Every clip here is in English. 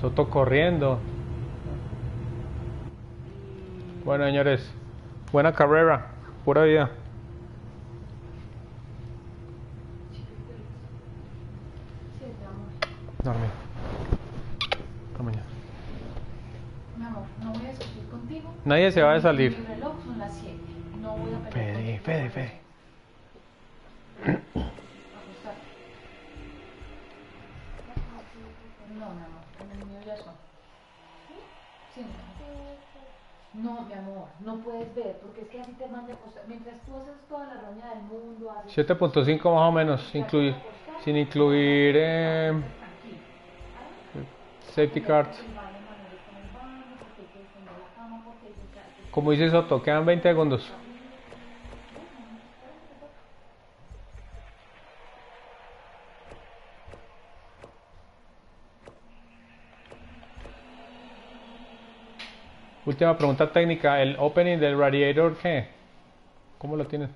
Soto corriendo. Bueno, señores. Buena carrera. Pura vida. Dormí. Hasta mañana. Mi amor, no voy a discutir contigo. Nadie se va a salir. Mi reloj son las 7. No voy a pelear Fede. Fede, Fede. No, mi amor, en el mío ya son. Sí. No, mi amor, no puedes ver, porque es que así te manda acostar. Mientras tú haces toda la roña del mundo, haces... 7.5 más o menos, incluir, sin incluir eh, safety cards. Como dice Soto, quedan 20 segundos. Última pregunta técnica, ¿el opening del radiator qué? ¿Cómo lo tienes?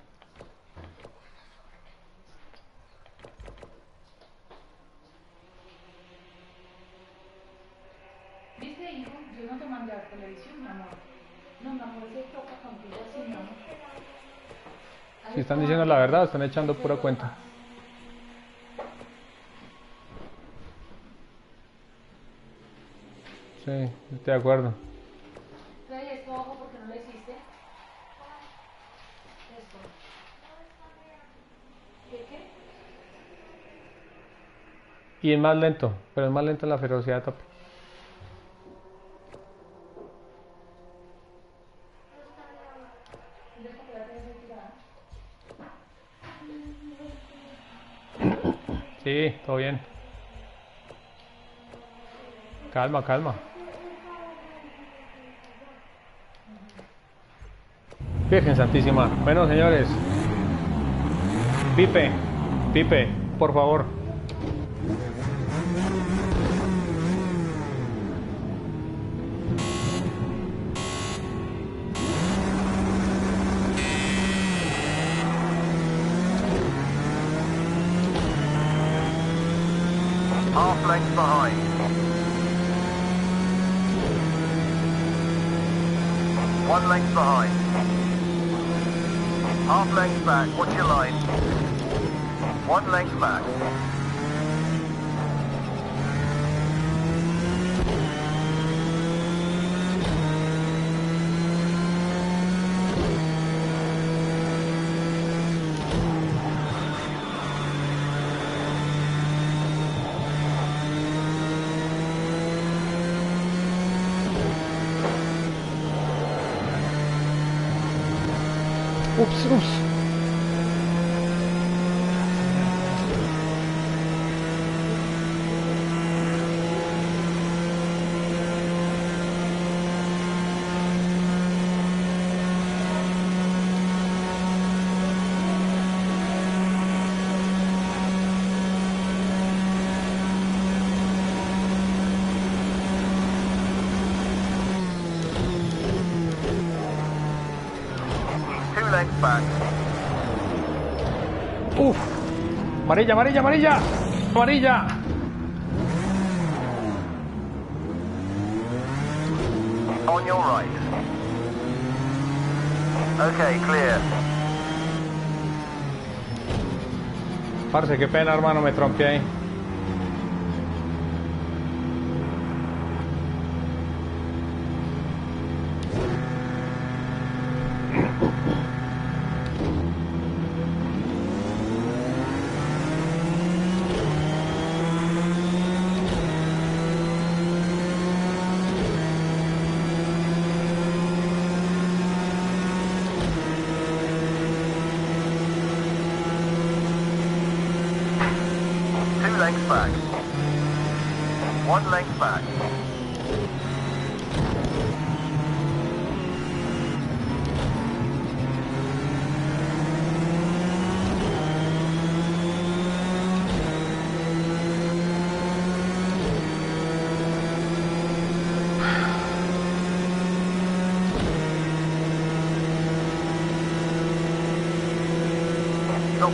¿Viste, hijo? Yo no te mandé a la televisión, mi amor. No, mi amor, se toca contigo así, mi amor. Ahí Si están está. diciendo la verdad, están echando pura cuenta. Sí, estoy de acuerdo. Trae esto ojo porque no lo hiciste. Esto. ¿Qué qué? Y es más lento, pero es más lento en la ferocidad de tope. Sí, todo bien. Calma, calma. Virgen Santísima. Bueno, señores. Pipe, Pipe, por favor. Length behind. One length behind. Half length back. Watch your line. One length back. Lengths back. Uf. Amarilla, amarilla, amarilla. Amarilla. On your right. Okay, clear. Parce, qué pena, hermano, me trompeé ahí.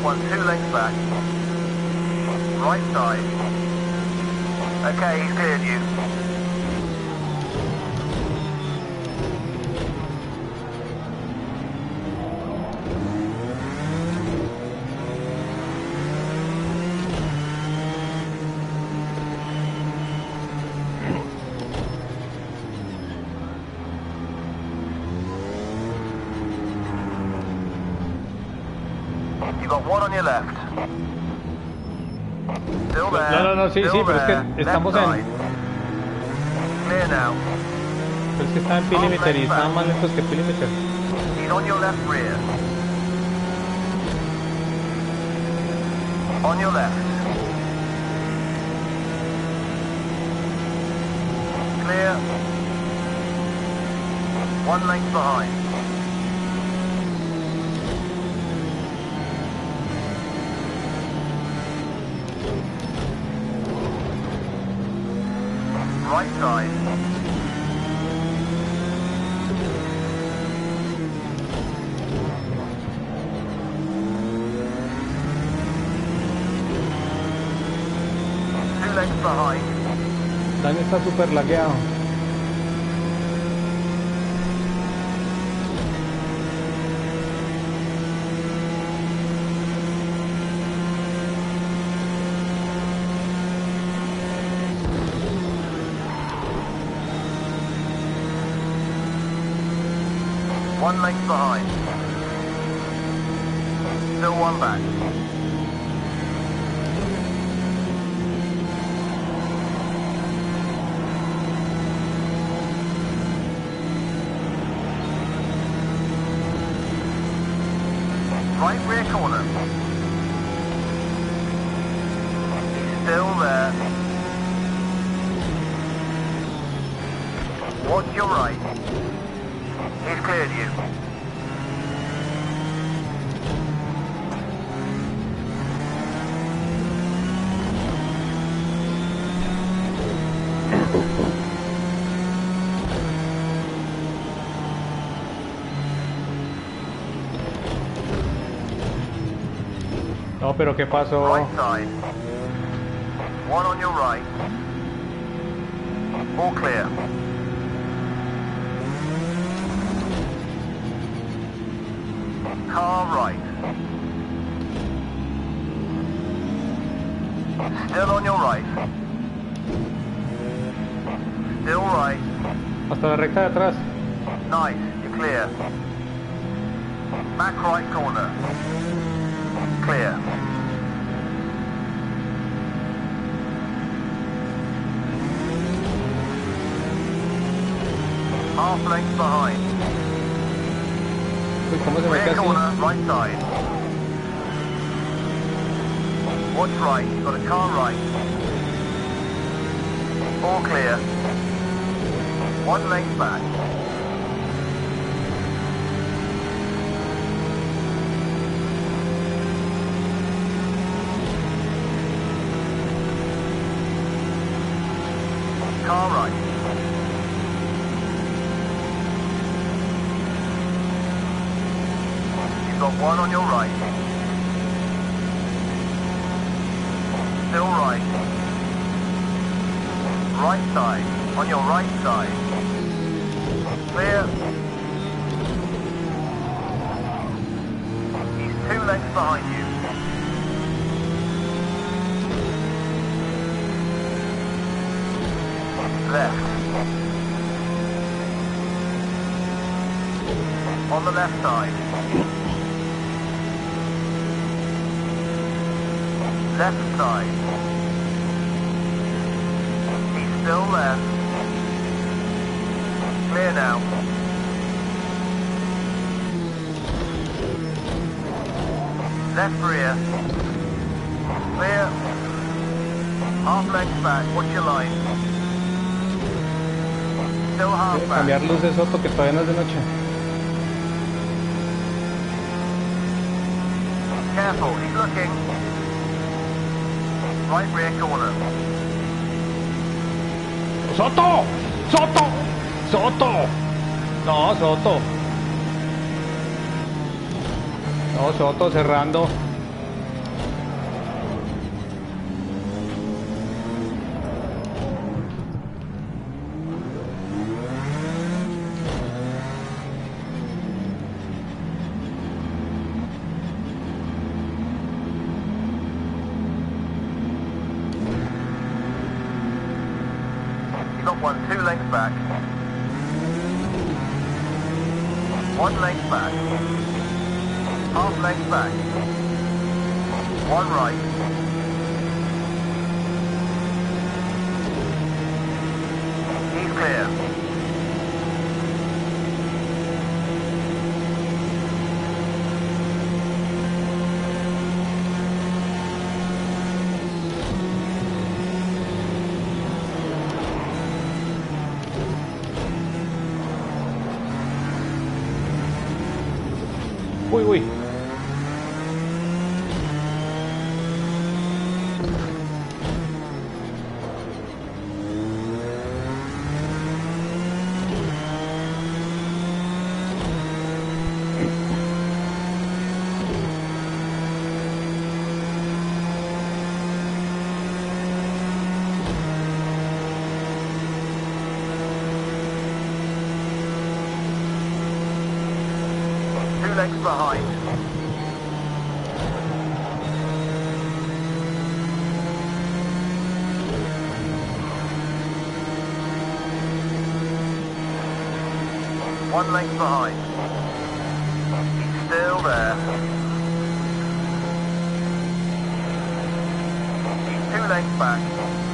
One two lengths back. Right side. Okay, he's cleared you. Got one on your left. Still there. No, no, no, sí, sí, pero es que. Estamos en- Clear now. Pero es que está en Perimeter y más lentos que Perimeter. He's on your left rear. On your left. Clear. One length behind. Right side. Dani está súper lagueado. One length behind. Still one back. Right rear corner. Still there. Watch your right. You. No, pero ¿qué pasó? Right side. One on your right. All clear. Car right. Still on your right. Still right. Hasta la recta de atrás. Nice. You're clear. Back right corner. Clear. Half length behind. ¿Cómo se queda así? right side. Watch right, you've got a car right. All clear. One length back. Car right. You've got one on your right. Still right. Right side. On your right side. Clear. He's two lengths behind you. Left. On the left side. Left side. He's still there. Clear now. Left rear. Clear. Half length back. Watch your line. Still half back. Cambiar luces Soto que todavía no es de noche. Careful, he's looking. Right rear corner. ¡Soto! ¡Soto! ¡Soto! No, Soto. No, Soto cerrando. You got one two lengths back. One length back. Half length back. One right. He's clear. Fui. Uy. Behind. One length behind. He's still there. He's two lengths back.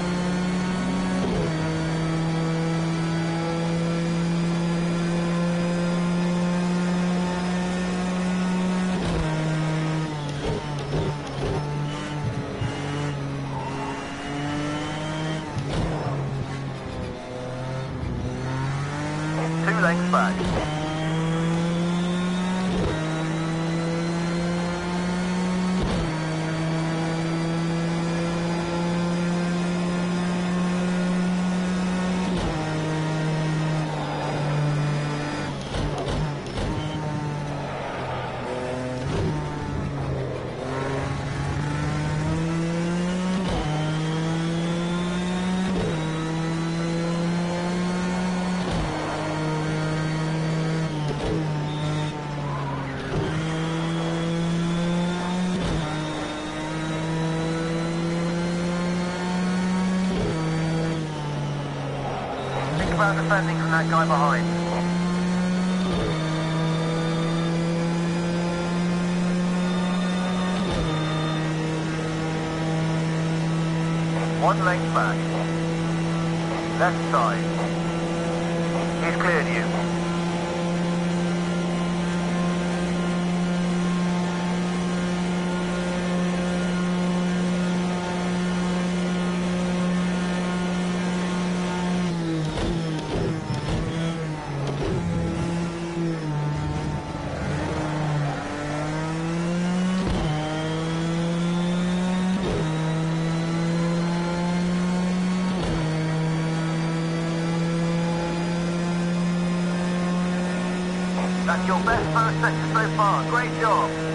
About defending from that guy behind. One length back. Left side. He's cleared you. That's your best first sector so far. Great job.